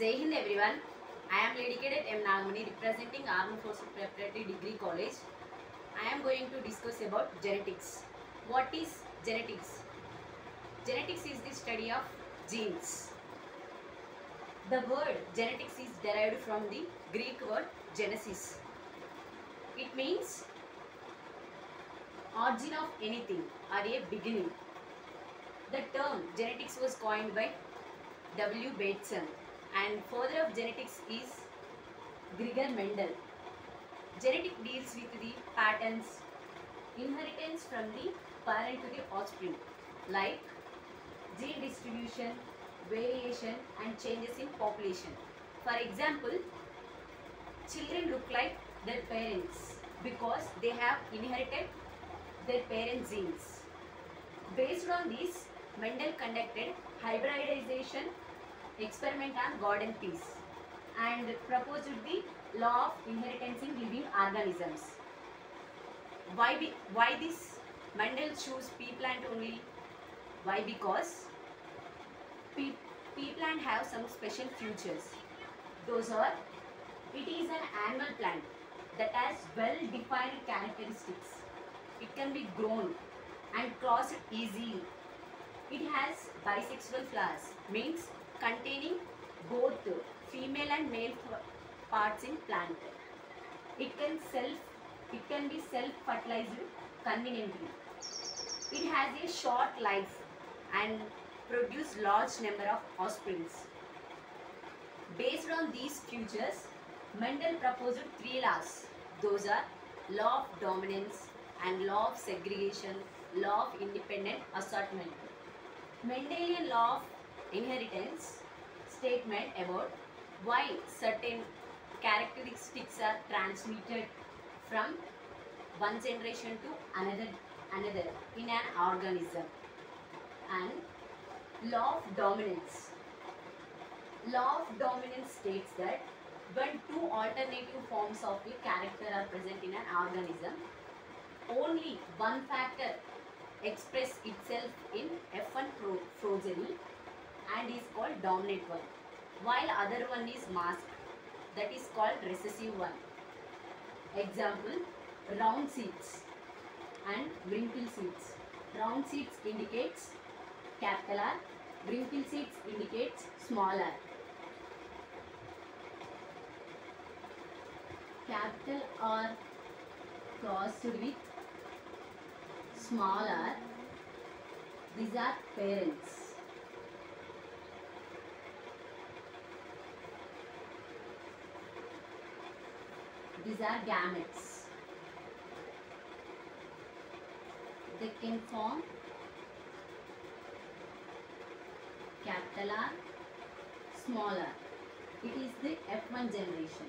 Jai Hind everyone. I am Lady Cadet M. Nagamani representing Armed Forces Preparatory Degree College. I am going to discuss about genetics. What is genetics? Genetics is the study of genes. The word genetics is derived from the Greek word genesis. It means origin of anything or a beginning. The term genetics was coined by W. Bateson and father of genetics is Gregor Mendel. Genetic deals with the patterns, inheritance from the parent to the offspring, like gene distribution, variation, and changes in population. For example, children look like their parents because they have inherited their parents' genes. Based on this, Mendel conducted hybridization experiment on garden peas and proposed the law of inheritance in living organisms. Why, be, why this Mendel choose pea plant only? Why? Because pea, pea plant have some special features. Those are, it is an annual plant that has well defined characteristics. It can be grown and crossed easily. It has bisexual flowers, means containing both female and male parts in plant. It can self, it can be self-fertilized conveniently. It has a short life and produce large number of offsprings. Based on these features, Mendel proposed three laws. Those are law of dominance and law of segregation, law of independent assortment. Mendelian law of inheritance statement about why certain characteristics are transmitted from one generation to another another in an organism. And law of dominance. Law of dominance states that when two alternative forms of a character are present in an organism only one factor express itself in F1 pro- progeny and is called dominant one while other one is masked that is called recessive one. Example round seeds and wrinkle seeds round seeds indicates capital R wrinkle seeds indicates small r. Capital R crossed with small r. These are parents these are gametes. They can form capital R small r. It is the F1 generation.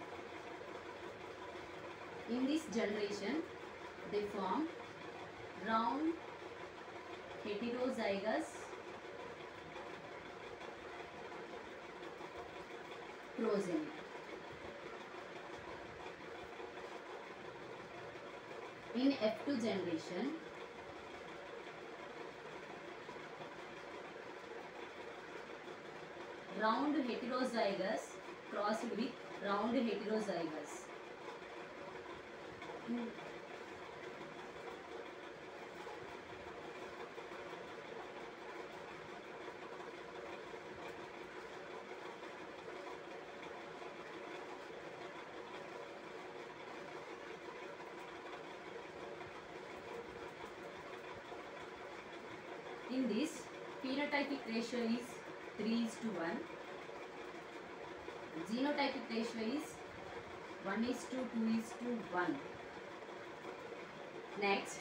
In this generation they form round heterozygous progeny. In F2 generation, round heterozygous crossed with round heterozygous. In In this, phenotypic ratio is 3 is to 1. Genotypic ratio is 1 is to 2 is to 1. Next,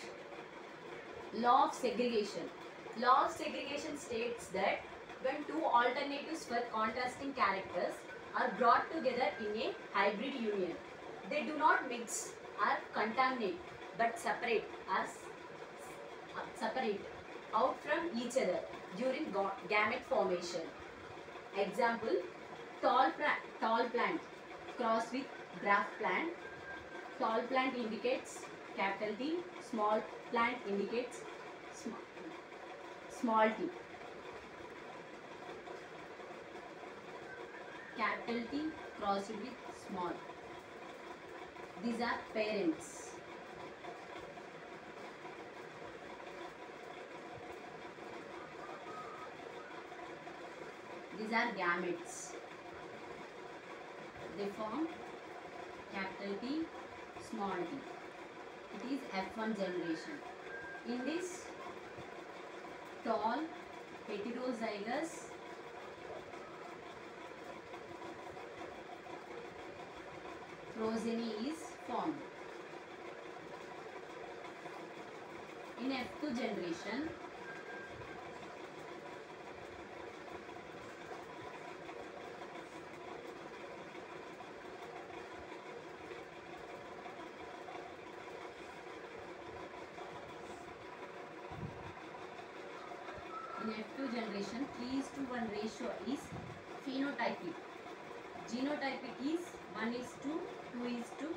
law of segregation. Law of segregation states that when two alternatives for contrasting characters are brought together in a hybrid union, they do not mix or contaminate but separate as uh, separate out from each other during gamete formation. Example, tall, tall plant cross with graft plant. Tall plant indicates capital T, small plant indicates small, small t. capital T crossed with small. These are parents. These are gametes. They form capital T, small t. It is F1 generation. In this tall heterozygous progeny is formed. In F2 generation, in F2 generation 3 is to 1 ratio is phenotypic. Genotypic is 1 is to 2 is to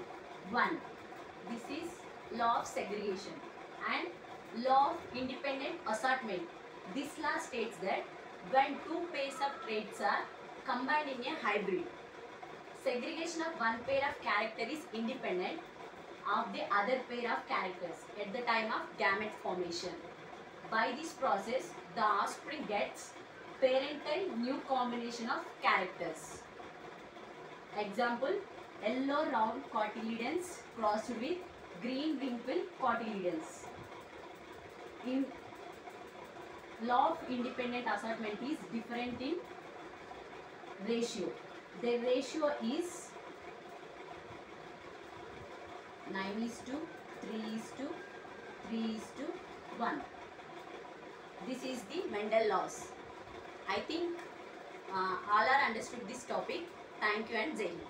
1. This is law of segregation and law of independent assortment. This law states that when two pairs of traits are combined in a hybrid, segregation of one pair of character is independent of the other pair of characters at the time of gamete formation. By this process, the offspring gets parental new combination of characters. Example, yellow round cotyledons crossed with green wrinkle cotyledons. In law of independent assortment is different in ratio. The ratio is 9 is to 3 is to 3 is to 1. This is the Mendel laws. I think uh, all are understood this topic. Thank you and Jai Hind.